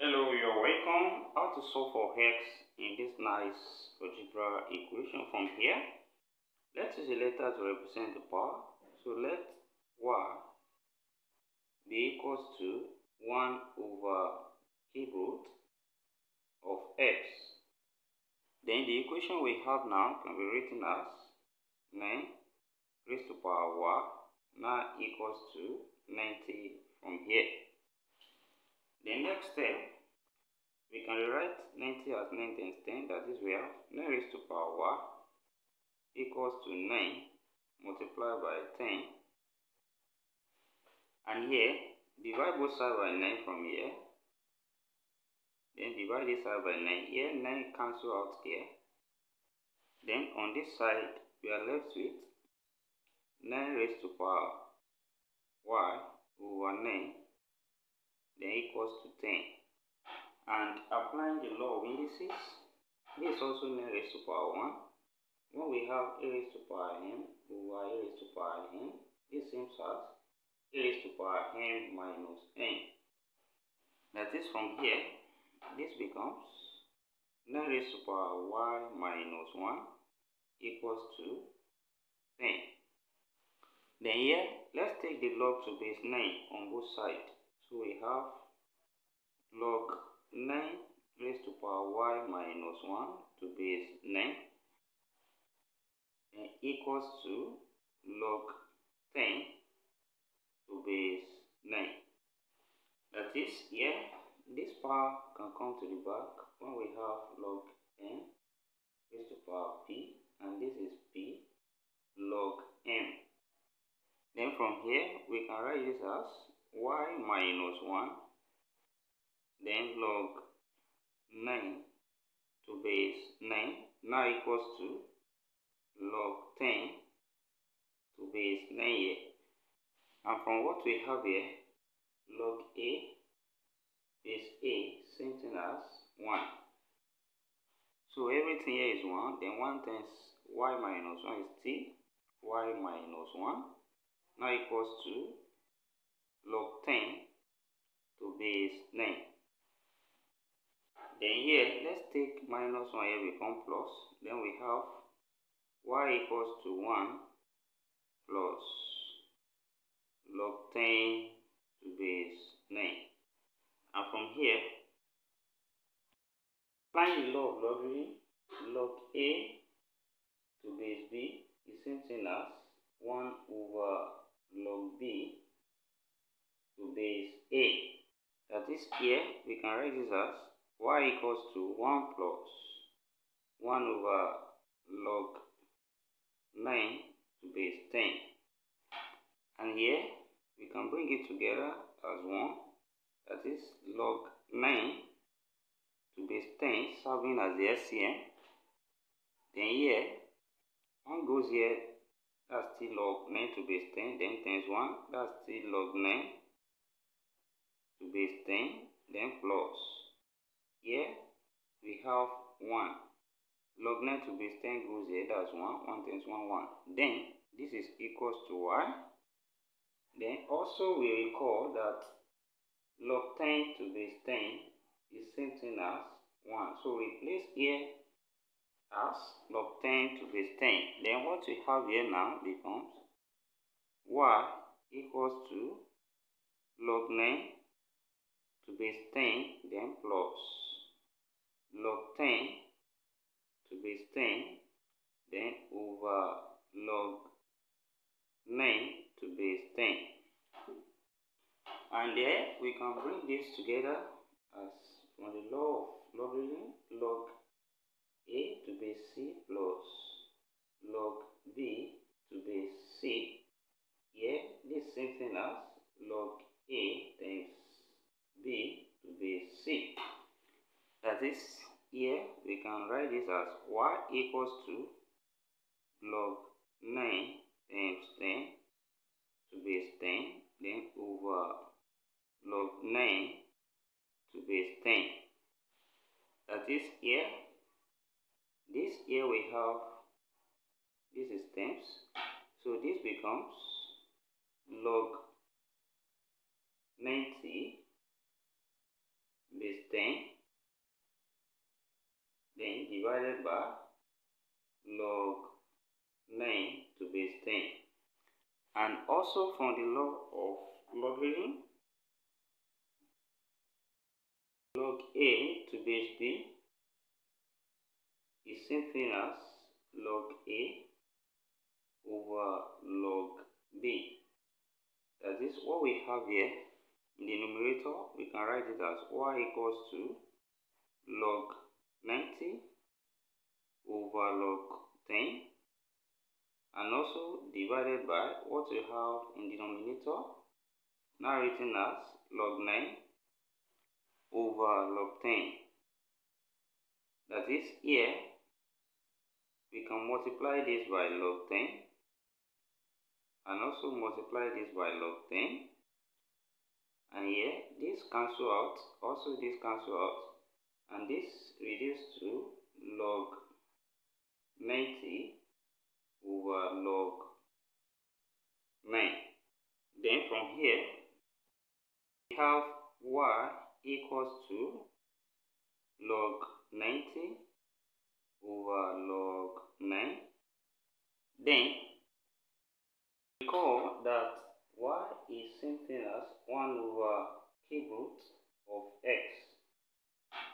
Hello, you're welcome. How to solve for x in this nice algebra equation from here. Let's use a letter to represent the power. So let y be equals to 1 over cube root of x. Then the equation we have now can be written as 9 raised to power y now equals to 90 from here. The next step, we can rewrite 90 as 9 times 10, that is we have 9 raised to power equals to 9 multiplied by 10. And here, divide both sides by 9 from here. Then divide this side by 9. Here, 9 cancel out here. Then on this side, we are left with 9 raised to power y over 9 then equals to 10. And applying the law of indices, this is also 9 raised to power 1. When we have a raised to power m over a raised to power n, this seems as a raised to power n minus n. That is from here, this becomes 9 raised to power y minus 1 equals to 10. Then here, let's take the log to base 9 on both sides. So we have log 9 raised to power y minus 1 to base 9 and equals to log 10 to base 9. That is, here, this power can come to the back when we have log n raised to power p and this is p log m. Then from here, we can write this as y minus 1 then log 9 to base 9 now equals to log 10 to base 9 here. And from what we have here log a base a same thing as 1 so everything here is 1 then 1 times y minus 1 is t y minus 1 now equals to log 10 to base 9. Then here, let's take minus 1 here become plus. Then we have y equals to 1 plus log 10 to base 9. And from here, find the law of logarithm, log a to base b is same thing as 1 over log b to base a. That is here, we can write this as y equals to 1 plus 1 over log 9 to base 10. And here, we can bring it together as 1. That is log 9 to base 10 serving as the LCM. Then here, 1 goes here, that's still log 9 to base 10, then times 1, that's still log 9 to base 10 then plus here we have 1 log 9 to base 10 goes here that's 1 1 times 1 1 then this is equals to y. Then also we recall that log 10 to base 10 is same thing as 1 so replace here as log 10 to base 10 then what we have here now becomes y equals to log 9 to base 10 then plus log 10 to base 10 then over log 9 to base 10 and there we can bring this together as from the law of logarithm log a to base c plus log b to base c. Here this same thing as log a times b to be c. That is, here we can write this as y equals to log 9 times 10 to base 10, then over log 9 to base 10. That is here, this here we have, this is times, so this becomes log 90 base 10 then divided by log 9 to base 10 and also from the law of logarithm log a to base b is same thing as log a over log b. That is what we have here in the numerator we can write it as y equals to log 90 over log 10 and also divided by what we have in the denominator now written as log 9 over log 10 that is here we can multiply this by log 10 and also multiply this by log 10 and here this cancel out also this cancel out and this reduced to log 90 over log 9 then from here we have y equals to log 90 over log 9 then recall that y is something as 1 over cube root of x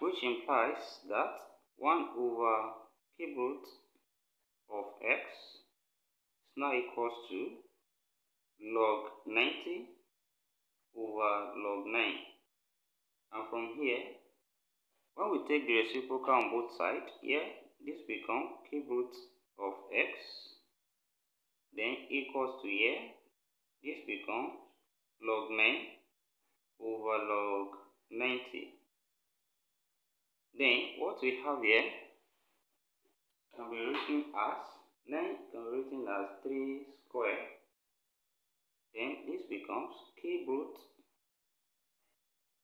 which implies that 1 over cube root of x is now equals to log 90 over log 9 and from here when we take the reciprocal on both sides here this becomes cube root of x then equals to here this becomes log 9 over log 90 then what we have here can be written as 9 can be written as 3 square. Then this becomes cube root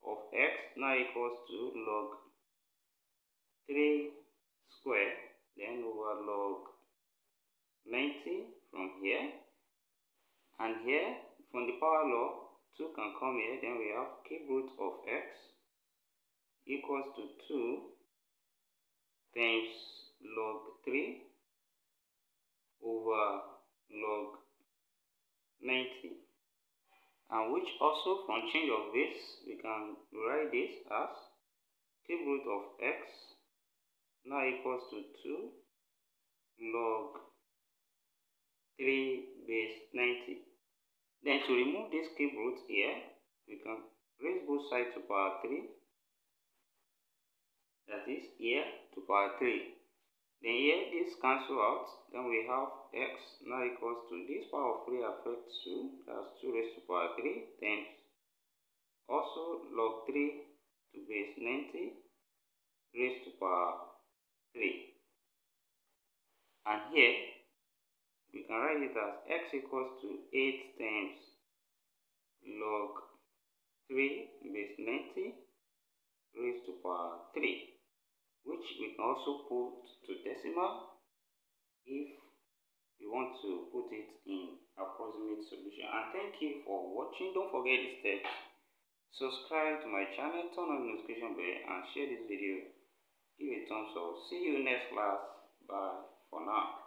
of x now equals to log 3 square then over log 90 from here and here from the power law 2 can come here then we have cube root of x equals to 2 times log 3 over log 90 and which also from change of this we can write this as cube root of x now equals to 2 log 3 base 90 then to remove this cube root here we can raise both sides to power 3 that is here to power 3 then here this cancel out then we have x now equals to this power of 3 affects 2 that's 2 raised to power 3 times also log 3 to base 90 raised to power 3 and here we can write it as x equals to 8 times log 3 base 90 raised to power 3 which we can also put to decimal if you want to put it in approximate solution. And thank you for watching. Don't forget the steps. Subscribe to my channel turn on the notification bell and share this video. Give a thumbs up. See you next class. Bye for now